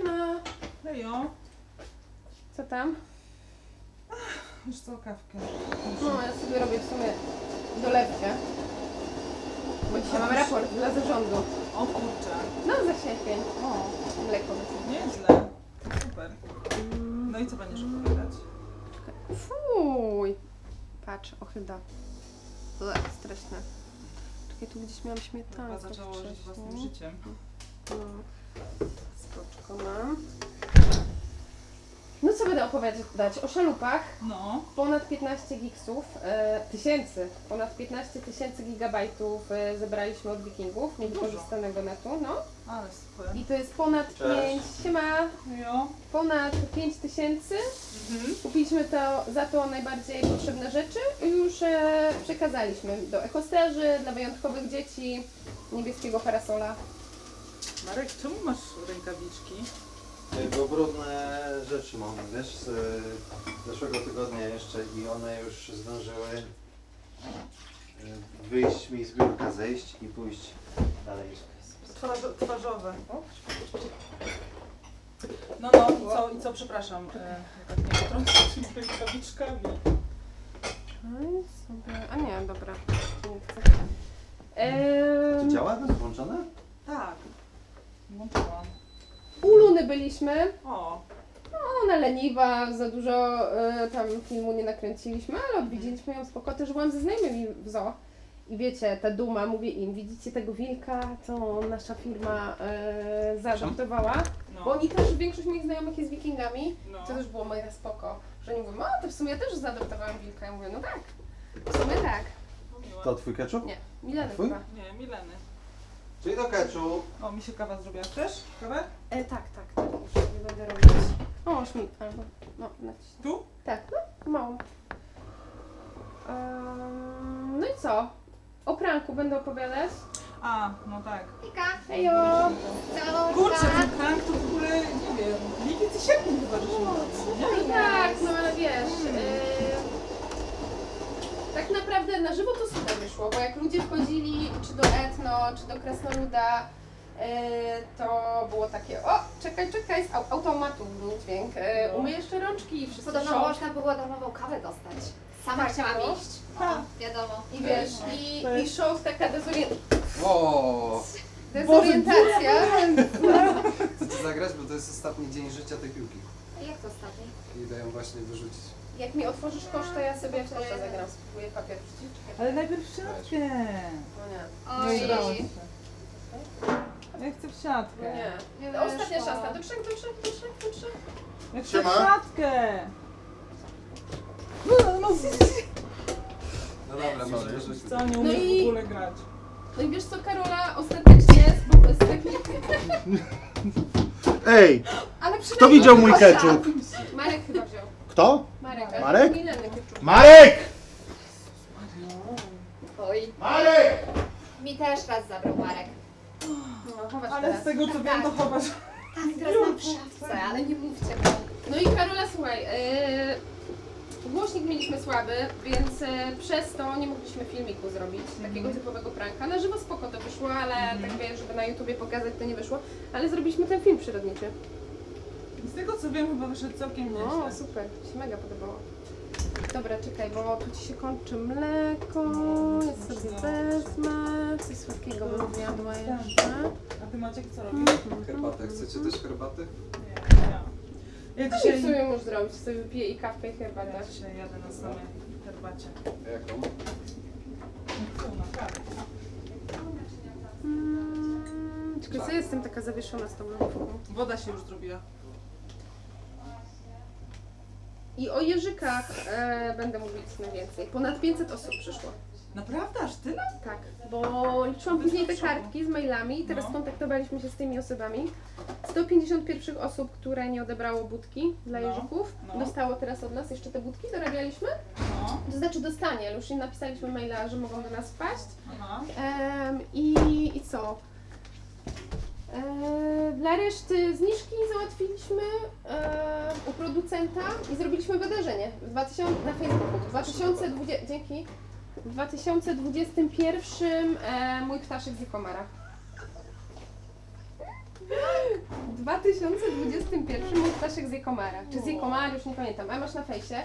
Siema. Hejo. Co tam? Już co, kawkę. No, ja sobie robię w sumie dolewkę. Bo dzisiaj mam raport dla zarządu. O kurczę. No, za sierpień. O, Mleko. nieźle. Super. No i co będziesz opowiadać? Fuj. Patrz, ochyda. Ble, straszne. Czekaj, tu gdzieś miałam śmietankę Chyba zaczęło żyć własnym życiem. No. Skoczko mam. No co będę opowiadać? O szalupach. No. Ponad 15 gigsów, e, tysięcy, ponad 15 tysięcy gigabajtów e, zebraliśmy od wikingów, niewykorzystanego netu, no. Ale super. I to jest ponad Cześć. 5, siema, Jo. ponad 5 tysięcy. Mhm. Kupiliśmy to, za to najbardziej potrzebne rzeczy i już e, przekazaliśmy do ekostraży, dla wyjątkowych dzieci, niebieskiego parasola. Marek, czemu masz rękawiczki? Bo brudne rzeczy mam, wiesz, z y, zeszłego tygodnia jeszcze i one już zdążyły y, wyjść mi z biurka, zejść i pójść dalej. Twarz, twarzowe. No, no, i co, i co, przepraszam, tak nie potrącę tymi rękawiczkami. Sobie, a nie, dobra, nie chcę. To Ehm, działa? To jest włączone? Tak. Włączyłam. Luny byliśmy, O, Ona leniwa, za dużo y, tam filmu nie nakręciliśmy, ale odwiedziliśmy ją spoko. Też byłam ze znajomymi w zoo. I wiecie, ta duma, mówię im, widzicie tego wilka, co nasza firma y, zaadoptowała? Bo no. oni też, większość moich znajomych jest wikingami, no. to też było mega spoko. Że oni mówią, o to w sumie też zaadoptowałam wilka. Ja mówię, no tak, w sumie tak. No. To twój ketchup? Nie, Mileny Twój? chyba. Nie, Mileny. Czyli to ketchup. O, mi się kawa zrobiła. Chcesz kawę? E, tak, tak, no tak. Hejo! Kurczę, ten prank to w ogóle, nie wiem, lipiec i sierpień chyba, że się No tak, no ale wiesz, yy, tak naprawdę na żywo to super wyszło, bo jak ludzie wchodzili czy do Etno, czy do Krasnoluda, yy, to było takie, o, czekaj, czekaj, z au- automatu był dźwięk, yy, No. umyj jeszcze rączki i wszyscy Podobno szok. można było darmową kawę dostać. Sama Tak, chciałam no. iść. Ha. O, wiadomo. I wiesz, i, i szok, taka dezorientacja. O, Dezorientacja. Chcecie zagrać, bo to jest ostatni dzień życia tej piłki. Jak to ostatni? I dają właśnie wyrzucić. Jak mi otworzysz kosz, to ja sobie w kosza zagram. Spróbuję papier wrzucić. Ale najpierw w siatkę. No nie. Nie Oj, się. Ja chcę w No siatkę. nie. Nie No, Ostatnia szansa. Do trzech, do trzech, do trzech, do trzech. Ja chcę Siema. w siatkę. No, no, No dobra, może wyrzucić. co, nie No umiesz i- w ogóle grać. No i wiesz co, Karola ostatecznie z, z takiej... Ej, Ale kto przynajmniej widział mój ketchup? Marek chyba wziął. Kto? Marek. Marek? Ketchup. Marek! Oj. Marek! Mi też raz zabrał Marek. No, chowasz Ale teraz. z tego co wiem, to chowasz. Tak, teraz mam w szafce, ale nie mówcie. No i Karola, słuchaj, yy, głośnik mieliśmy słaby, więc yy, przez to nie mogliśmy filmiku zrobić, takiego typowego pranka. Na żywo spoko to wyszło, ale tak wiesz, żeby na YouTubie pokazać to nie wyszło. Ale zrobiliśmy ten film przyrodniczy. Z tego co wiem, chyba wyszedł całkiem No, nieźle. super, mi się mega podobało. Dobra, czekaj, bo tu ci się kończy mleko, ja sobie wezmę, coś słodkiego bym zjadła jeszcze. A ty Maciek co robisz? Herbatę. Chcecie też herbaty? Nie, ja. Ja No i w dzisiaj, sumie możesz zrobić, sobie wypiję i kawkę i herbatę. ja dzisiaj jadę na samej herbacie. Jaką? Tu, na kawę. Mm, czekaj, co jestem taka zawieszona z tą lodówką? Woda się już zrobiła. I o jeżykach e, będę mówić najwięcej. Ponad 500 osób przyszło. Naprawdę? Aż tyle? Tak, bo liczyłam później te kartki z mailami i teraz No. kontaktowaliśmy się z tymi osobami. 150 pierwszych osób, które nie odebrało budki dla No, jeżyków, no. dostało teraz od nas jeszcze te budki, dorabialiśmy. No. To znaczy dostanie, ale już im napisaliśmy maila, że mogą do nas wpaść. I, I co? Dla reszty zniżki załatwiliśmy u producenta i zrobiliśmy wydarzenie w 2000, na Facebooku. W 2020, dzięki. W 2021 e, mój ptaszek z Ikomara. 2021 mój Staszek z Jekomara. Czy z Jekomara, już nie pamiętam, ale masz na fejsie.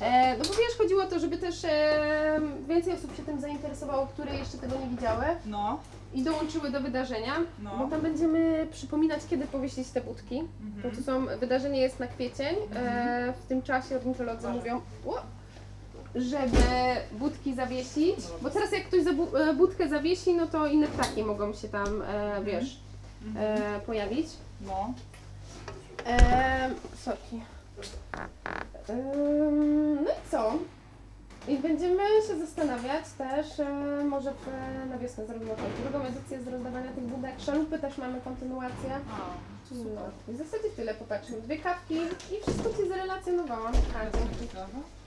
E, no bo wiesz, chodziło o to, żeby też e, więcej osób się tym zainteresowało, które jeszcze tego nie widziały No, i dołączyły do wydarzenia, No. bo tam będziemy przypominać, kiedy powiesić te budki. Bo mhm. to są, wydarzenie jest na kwiecień, e, w tym czasie ornitolodzy mówią, o, żeby budki zawiesić, bo teraz jak ktoś za bu- e, budkę zawiesi, no to inne ptaki mogą się tam, e, wiesz, e, pojawić. no. Ehm, sorki. Ehm, no i co? I będziemy się zastanawiać też, e, może w, na wiosnę zrobimy tą drugą edycję z rozdawania tych budek. Szalupy też mamy kontynuację. A, to No, super. i w zasadzie tyle, popatrzmy. Dwie kawki i wszystko Ci zrelacjonowałam. Aha.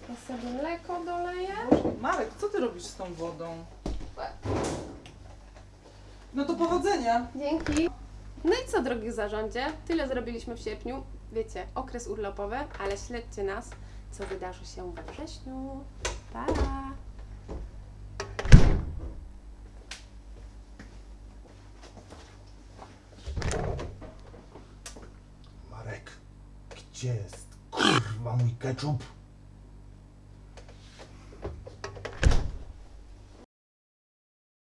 Ja sobie mleko doleję. Marek, co ty robisz z tą wodą? No to powodzenia. Dzięki. No i co, drogi zarządzie? Tyle zrobiliśmy w sierpniu. Wiecie, okres urlopowy, ale śledźcie nas, co wydarzy się we wrześniu. Pa! Marek, gdzie jest kurwa mój ketchup?